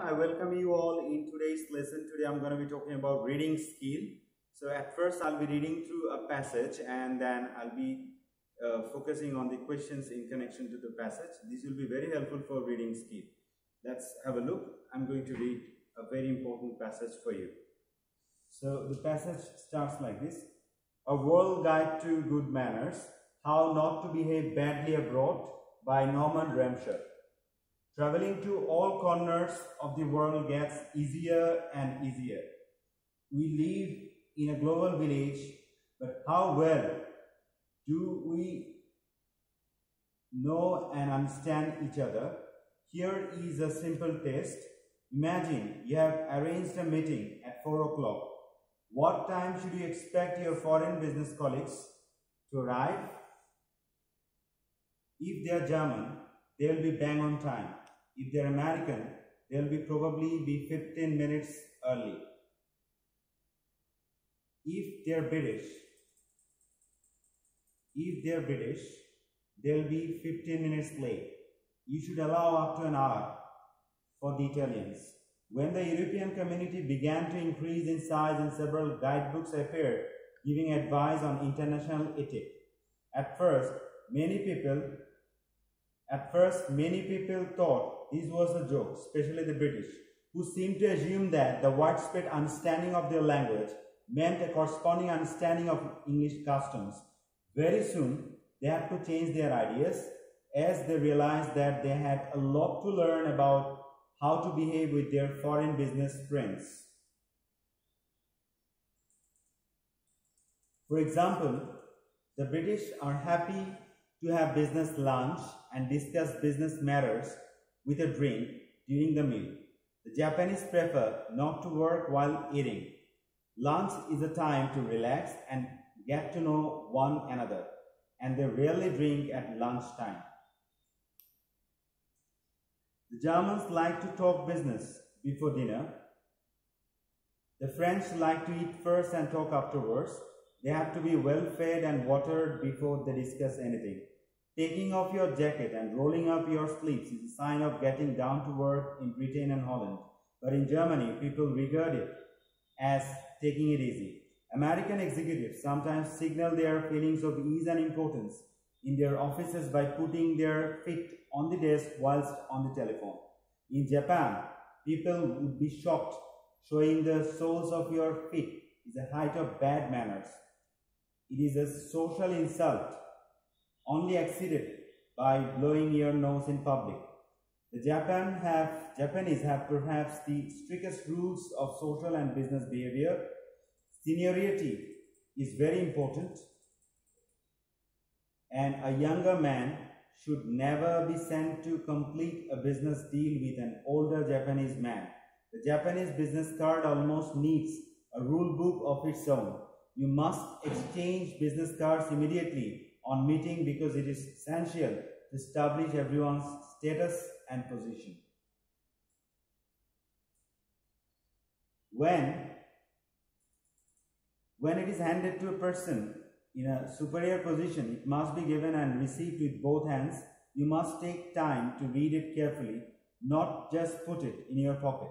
I welcome you all in today's lesson. Today I'm going to be talking about reading skill. So at first I'll be reading through a passage and then I'll be uh, focusing on the questions in connection to the passage. This will be very helpful for reading skill. Let's have a look. I'm going to read a very important passage for you. So the passage starts like this. A World Guide to Good Manners, How Not to Behave Badly Abroad by Norman Ramshaw. Traveling to all corners of the world gets easier and easier. We live in a global village, but how well do we know and understand each other? Here is a simple test. Imagine you have arranged a meeting at 4 o'clock. What time should you expect your foreign business colleagues to arrive? If they are German, they will be bang on time. If they're American, they'll be probably be 15 minutes early. If they're British, if they're British, they'll be 15 minutes late. You should allow up to an hour for the Italians. When the European community began to increase in size and several guidebooks appeared giving advice on international ethics. At first, many people at first, many people thought this was a joke, especially the British, who seemed to assume that the widespread understanding of their language meant a corresponding understanding of English customs. Very soon, they had to change their ideas as they realized that they had a lot to learn about how to behave with their foreign business friends. For example, the British are happy to have business lunch and discuss business matters with a drink during the meal. The Japanese prefer not to work while eating. Lunch is a time to relax and get to know one another, and they rarely drink at lunchtime. The Germans like to talk business before dinner. The French like to eat first and talk afterwards. They have to be well fed and watered before they discuss anything. Taking off your jacket and rolling up your sleeves is a sign of getting down to work in Britain and Holland. But in Germany, people regard it as taking it easy. American executives sometimes signal their feelings of ease and importance in their offices by putting their feet on the desk whilst on the telephone. In Japan, people would be shocked. Showing the soles of your feet is a height of bad manners. It is a social insult only exceeded by blowing your nose in public. The Japan have, Japanese have perhaps the strictest rules of social and business behavior. Seniority is very important and a younger man should never be sent to complete a business deal with an older Japanese man. The Japanese business card almost needs a rule book of its own. You must exchange business cards immediately on meeting because it is essential to establish everyone's status and position. When, when it is handed to a person in a superior position, it must be given and received with both hands. You must take time to read it carefully, not just put it in your pocket.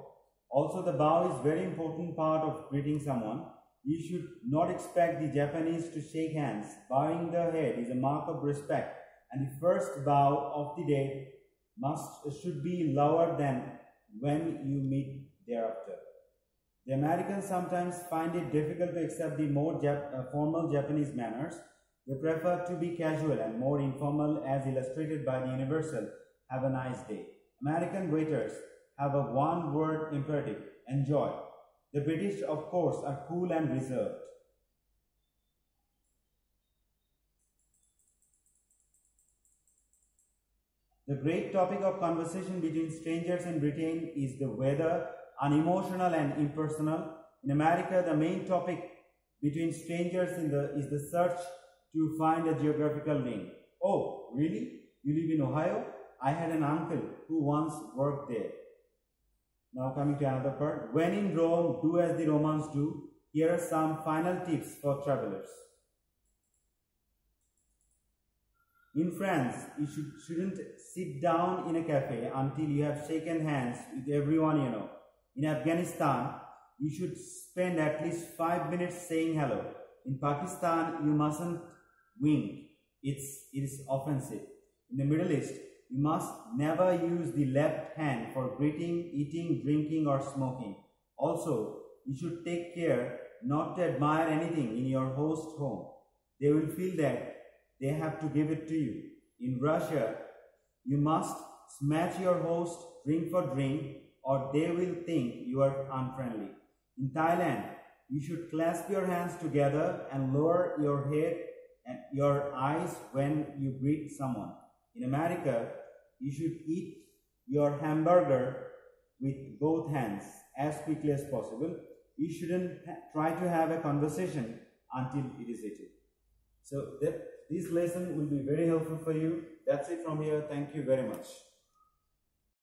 Also, the bow is very important part of greeting someone. You should not expect the Japanese to shake hands. Bowing the head is a mark of respect, and the first bow of the day must should be lower than when you meet thereafter. The Americans sometimes find it difficult to accept the more Jap uh, formal Japanese manners. They prefer to be casual and more informal as illustrated by the universal have a nice day. American waiters have a one word imperative, enjoy. The British, of course, are cool and reserved. The great topic of conversation between strangers in Britain is the weather, unemotional and impersonal. In America, the main topic between strangers the, is the search to find a geographical link. Oh, really? You live in Ohio? I had an uncle who once worked there. Now coming to another part. When in Rome, do as the Romans do. Here are some final tips for travelers. In France, you should, shouldn't sit down in a cafe until you have shaken hands with everyone you know. In Afghanistan, you should spend at least five minutes saying hello. In Pakistan, you mustn't wink. It's, it is offensive. In the Middle East, you must never use the left hand for greeting, eating, drinking or smoking. Also, you should take care not to admire anything in your host home. They will feel that they have to give it to you. In Russia, you must smash your host drink for drink or they will think you are unfriendly. In Thailand, you should clasp your hands together and lower your head and your eyes when you greet someone. In America, you should eat your hamburger with both hands as quickly as possible. You shouldn't try to have a conversation until it is eaten. So this lesson will be very helpful for you. That's it from here. Thank you very much.